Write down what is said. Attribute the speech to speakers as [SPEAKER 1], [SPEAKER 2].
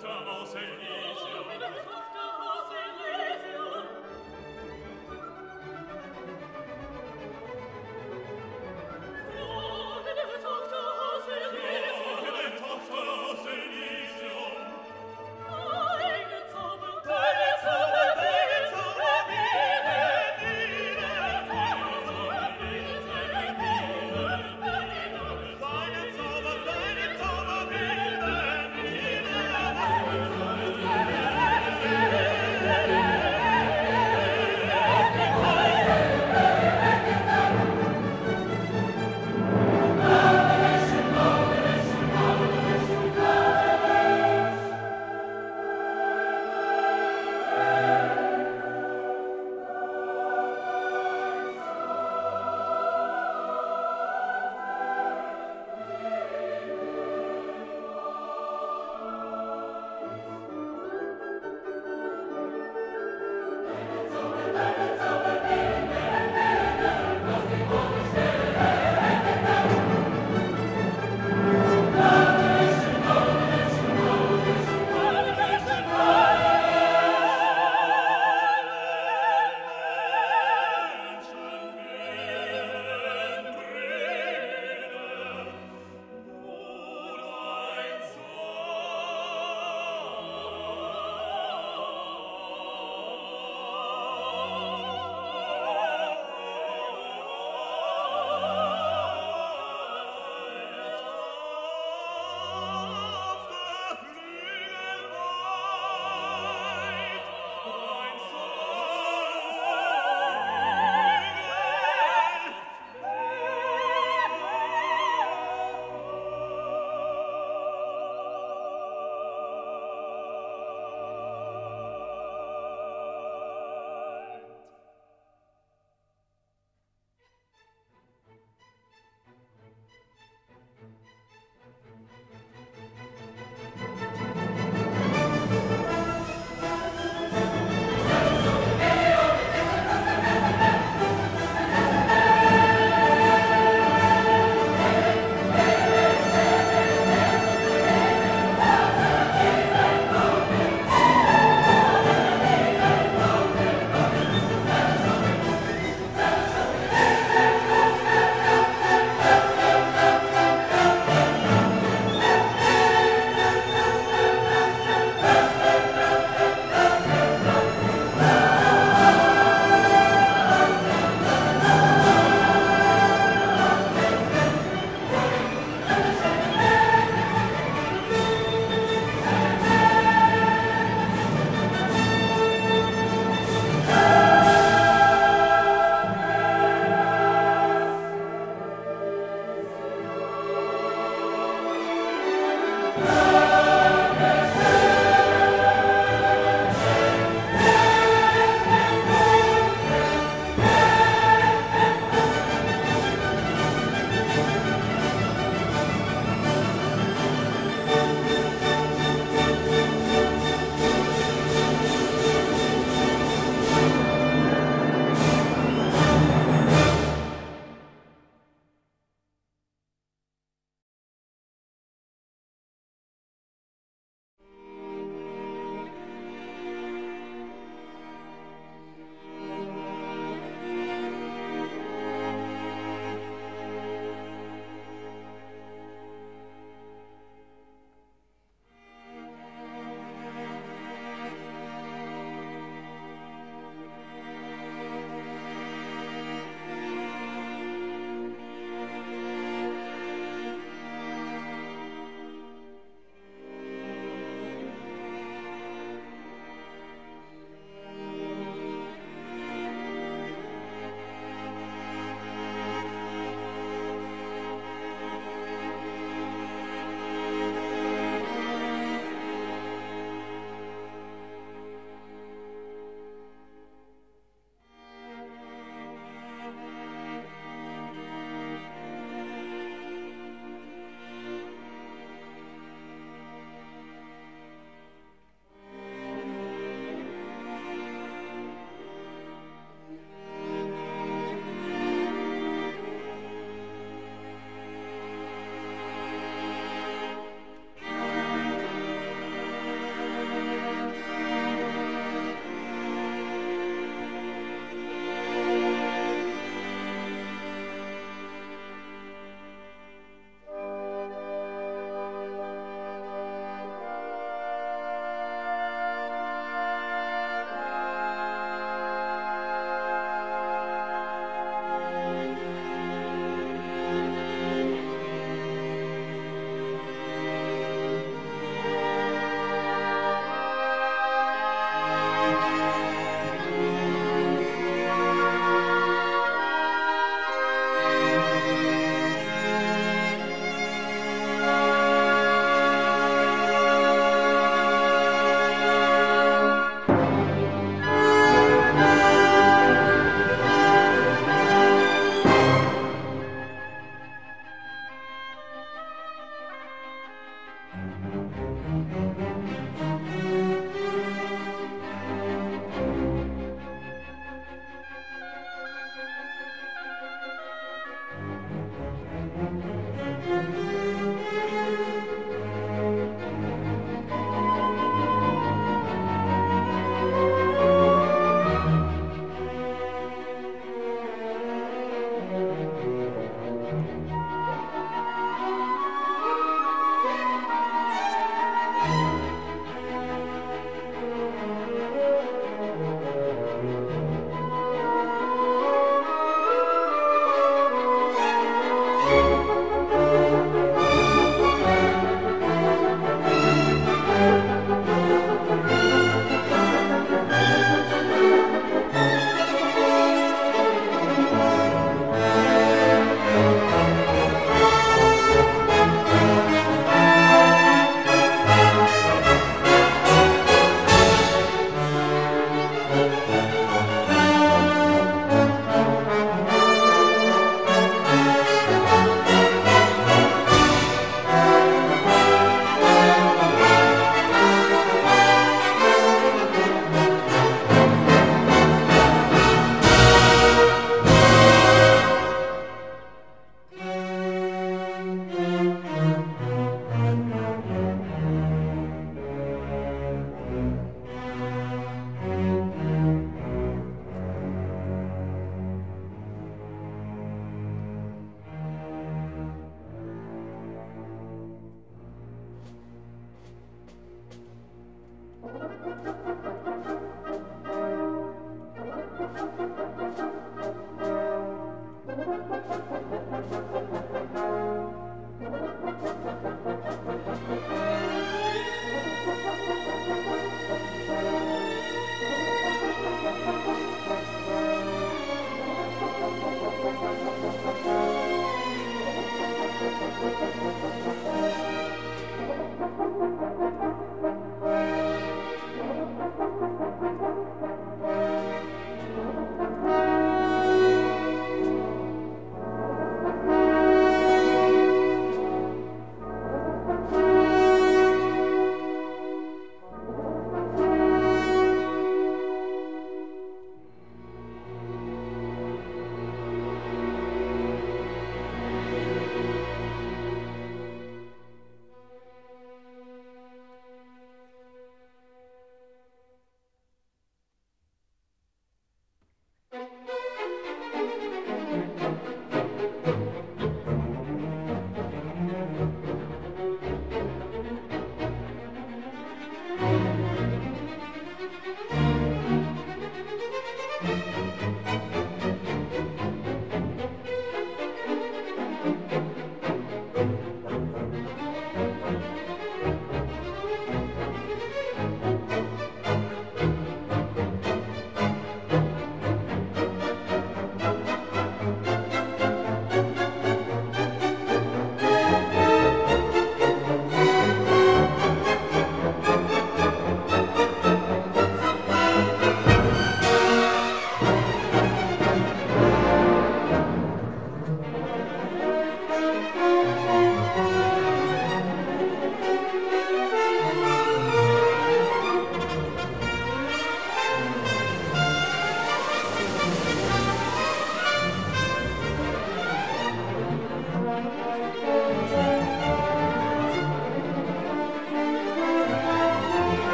[SPEAKER 1] fortement enseignée